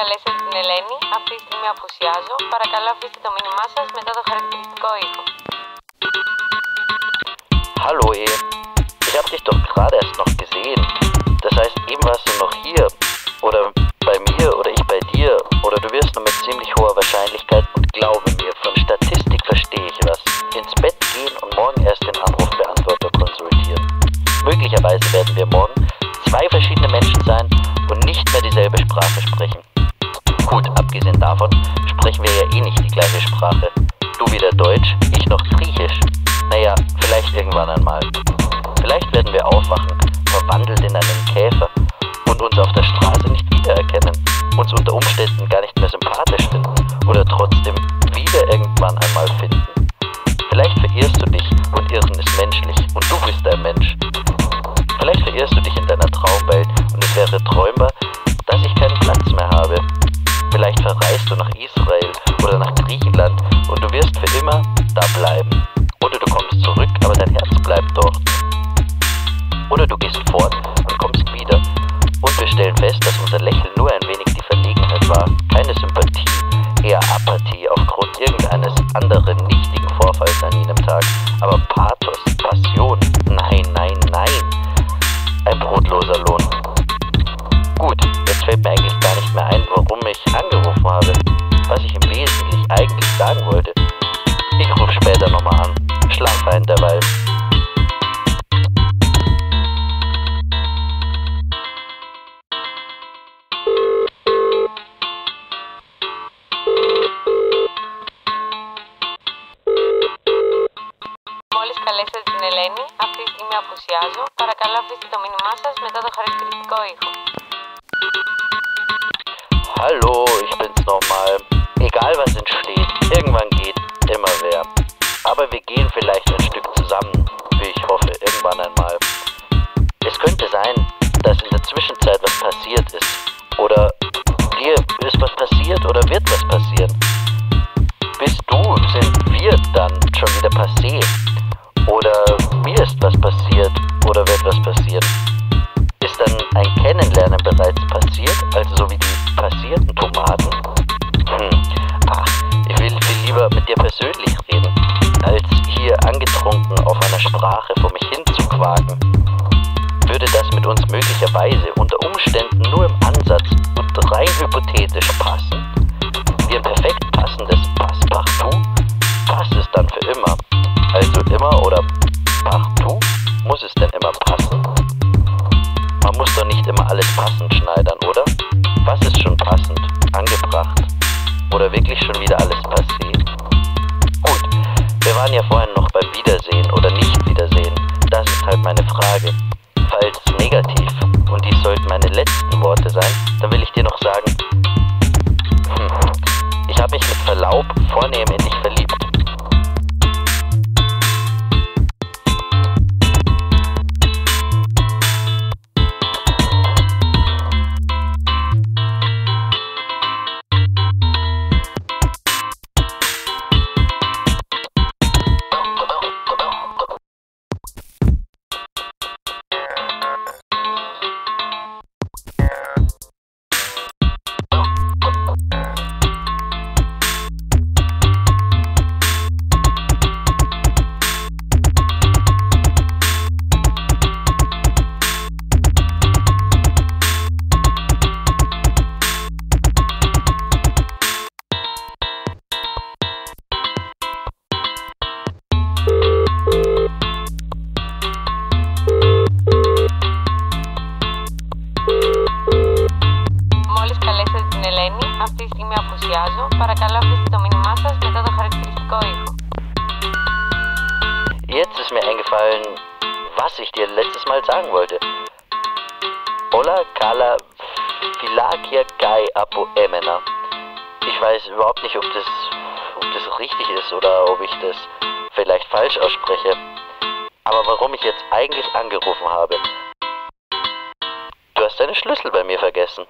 καλέσετε την Ελένη, αυτή τη στιγμή απουσιάζω. Παρακαλώ αφήστε το μήνυμά σας μετά το χαρακτηριστικό ήχο. Hallo, ey. Ich hab dich doch gerade erst noch gesehen. Das heißt, eben warst du noch hier. Oder bei mir oder ich bei dir. Oder du wirst nur mit ziemlich hoher Wahrscheinlichkeit und glaube mir, von Statistik verstehe ich was. Ins Bett gehen und morgen erst den Anrufbeantworter konsultieren. Möglicherweise werden wir morgen zwei verschiedene Menschen sein und nicht mehr dieselbe Sprache sprechen. Gut, abgesehen davon sprechen wir ja eh nicht die gleiche Sprache. Du wieder Deutsch, ich noch Griechisch. Naja, vielleicht irgendwann einmal. Vielleicht werden wir aufwachen, verwandelt in einen Käfer und uns auf der Straße nicht wiedererkennen, uns unter Umständen gar nicht mehr sympathisch finden oder trotzdem wieder irgendwann einmal finden. Vielleicht verirrst du dich und Irren ist menschlich und du bist ein Mensch. Vielleicht verirrst du dich in deiner Traumwelt und es wäre träumbar, Verreist du nach Israel oder nach Griechenland und du wirst für immer da bleiben. Oder du kommst zurück, aber dein Herz bleibt dort. Oder du gehst fort und kommst wieder und wir stellen fest, dass unser Lächeln nur ein wenig die Verlegenheit war, keine Sympathie, eher Apathie aufgrund irgendeines anderen nichtigen Vorfalls an jenem Tag. Aber Pathos, Passion, nein, nein, nein. Ein brotloser Lohn. Gut, jetzt fällt mir eigentlich gar nicht mehr ein, warum ich angerufen habe. Was ich im Wesentlichen eigentlich sagen wollte. Ich rufe später nochmal an. Schlaf ein derweil. Μόλις καλέσετε την Ελένη, αυτή τη στιγμή απουσιάζω. Παρακαλώ αφήστε το μήνυμά σας μετά το χαρακτηριστικό ήχο. Hallo, ich bin's nochmal. Egal was entsteht, irgendwann geht immer wer. Aber wir gehen vielleicht ein Stück zusammen, wie ich hoffe, irgendwann einmal. Es könnte sein, dass in der Zwischenzeit was passiert ist. Lieber mit dir persönlich reden, als hier angetrunken auf einer Sprache vor mich hin zu quaken. Würde das mit uns möglicherweise unter Umständen nur im Ansatz und rein hypothetisch passen? Wie perfekt passendes Passepartout? Passt es dann für immer? Also immer oder partout? Muss es denn immer passen? Man muss doch nicht immer alles passend schneidern, oder? Was ist schon passend, angebracht? Oder wirklich schon wieder alles passé? Waren ja vorhin noch beim Wiedersehen oder Nicht-Wiedersehen. Das ist halt meine Frage. Falls negativ, und dies sollten meine letzten Worte sein, dann will ich dir noch sagen, Παρακαλώ αφήστε το μήνυμά σας μετά το χαρακτηριστικό ήχο. Jetzt ist mir eingefallen, was ich dir letztes Mal sagen wollte. Ola Kala Philakia Gai Apo Emena. Ich weiß überhaupt nicht, ob das, ob das richtig ist oder ob ich das vielleicht falsch ausspreche. Aber warum ich jetzt eigentlich angerufen habe. Du hast deine Schlüssel bei mir vergessen.